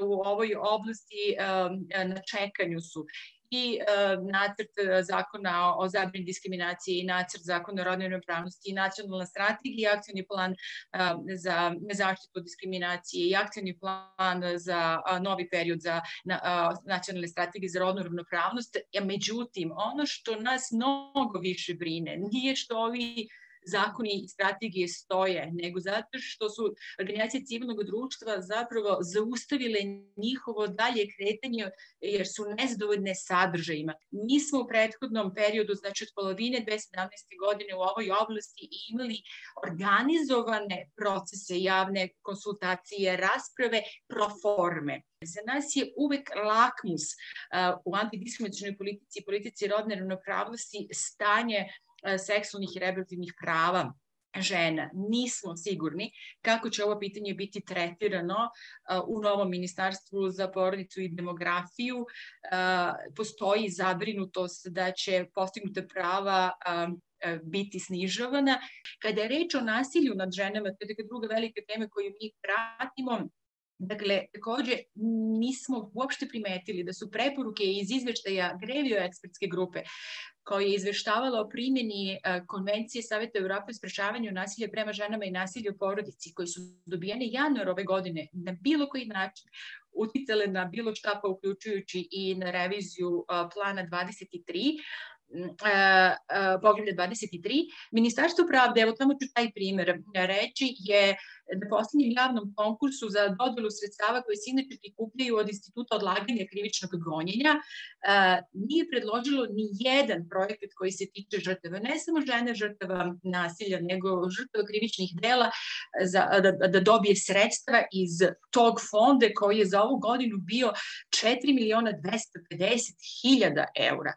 u ovoj oblasti na čekanju su i uh, nacrt zakona o zabrani diskriminacije i nacrt zakona o rodnoj ravnopravnosti i nacionalna strategija i akcijni plan uh, za zaštitu diskriminacije i akcijni plan za uh, novi period za na, nacionalne strategije za rodnu ravnopravnost. Međutim, ono što nas mnogo više brine nije što ovi zakoni i strategije stoje, nego zato što su organizacije civilnog društva zapravo zaustavile njihovo dalje kretanje jer su nezadovoljne sadržajima. Mi smo u prethodnom periodu, znači od polovine 2017. godine u ovoj oblasti imali organizovane procese javne konsultacije, rasprave, proforme. Za nas je uvek lakmus uh, u antidiskriminacijnoj politici, politici rodne ravnopravnosti stanje E, seksualnih i reproduktivnih prava žena. Nismo sigurni kako će ovo pitanje biti tretirano e, u novom ministarstvu za porodicu i demografiju. E, postoji zabrinutost da će postignuta prava biti snižavana. Kada je reč o nasilju nad ženama, to je druga velika tema koju mi pratimo, Dakle, takođe nismo uopšte primetili da su preporuke iz izveštaja Grevio ekspertske grupe koja je izveštavala o primjeni e, Konvencije Saveta Evrope o sprečavanju nasilja prema ženama i nasilja u porodici koji su dobijene januar ove godine na bilo koji način uticale na bilo šta pa uključujući i na reviziju e, plana 23, poglavlja 23. Ministarstvo pravde, evo tamo ću taj primer reći, je na poslednjem javnom konkursu za dodelu sredstava koje se inače prikupljaju od Instituta odlaganja krivičnog gonjenja, nije predložilo ni jedan projekat koji se tiče žrtava, ne samo žene žrtava nasilja, nego žrtava krivičnih dela za, da, da dobije sredstva iz tog fonda koji je za ovu godinu bio 4 miliona 250 hiljada eura.